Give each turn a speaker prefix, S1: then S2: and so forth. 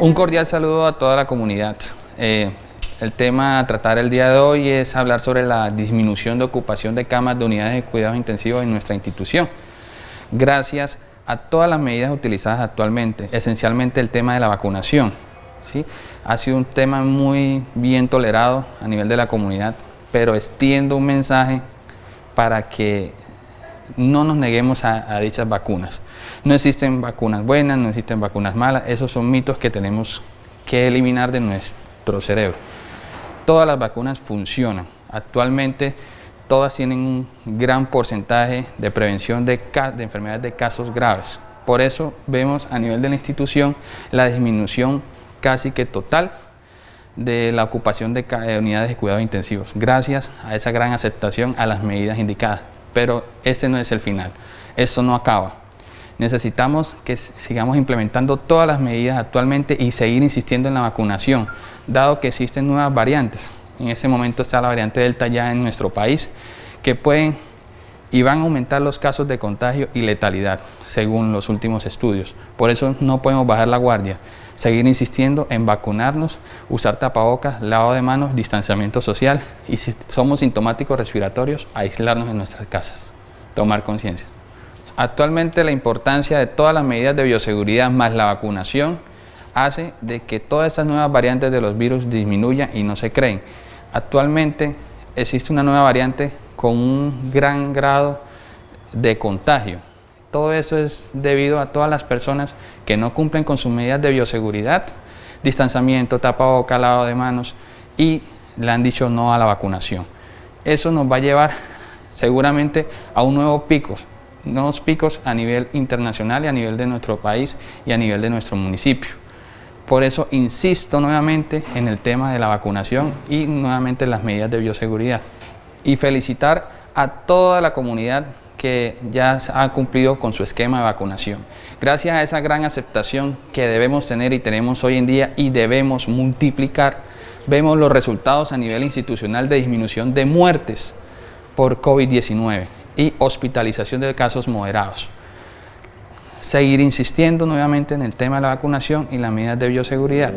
S1: Un cordial saludo a toda la comunidad. Eh, el tema a tratar el día de hoy es hablar sobre la disminución de ocupación de camas de unidades de cuidados intensivos en nuestra institución. Gracias a todas las medidas utilizadas actualmente, esencialmente el tema de la vacunación. ¿sí? Ha sido un tema muy bien tolerado a nivel de la comunidad, pero extiendo un mensaje para que no nos neguemos a, dichas vacunas. No existen vacunas buenas, no existen vacunas malas, esos son mitos que tenemos que eliminar de nuestro cerebro. Todas las vacunas funcionan. Actualmente todas tienen un gran porcentaje de prevención de, de enfermedades de casos graves. Por eso vemos a nivel de la institución la disminución casi que total de la ocupación de unidades de cuidados intensivos, gracias a esa gran aceptación a las medidas indicadas pero este no es el final. Esto no acaba. Necesitamos que sigamos implementando todas las medidas actualmente y seguir insistiendo en la vacunación, dado que existen nuevas variantes. En ese momento está la variante Delta ya en nuestro país, que pueden y van a aumentar los casos de contagio y letalidad, según los últimos estudios. Por eso no podemos bajar la guardia, seguir insistiendo en vacunarnos, usar tapabocas, lavado de manos, distanciamiento social y si somos sintomáticos respiratorios, aislarnos en nuestras casas, tomar conciencia. Actualmente la importancia de todas las medidas de bioseguridad más la vacunación hace de que todas estas nuevas variantes de los virus disminuyan y no se creen. Actualmente existe una nueva variante con un gran grado de contagio. Todo eso es debido a todas las personas que no cumplen con sus medidas de bioseguridad, distanciamiento, tapaboca, lavado de manos y le han dicho no a la vacunación. Eso nos va a llevar seguramente a un nuevo pico, nuevos picos a nivel internacional y a nivel de nuestro país y a nivel de nuestro municipio. Por eso insisto nuevamente en el tema de la vacunación y nuevamente las medidas de bioseguridad y felicitar a toda la comunidad que ya ha cumplido con su esquema de vacunación. Gracias a esa gran aceptación que debemos tener y tenemos hoy en día y debemos multiplicar, vemos los resultados a nivel institucional de disminución de muertes por COVID-19 y hospitalización de casos moderados. Seguir insistiendo nuevamente en el tema de la vacunación y las medidas de bioseguridad.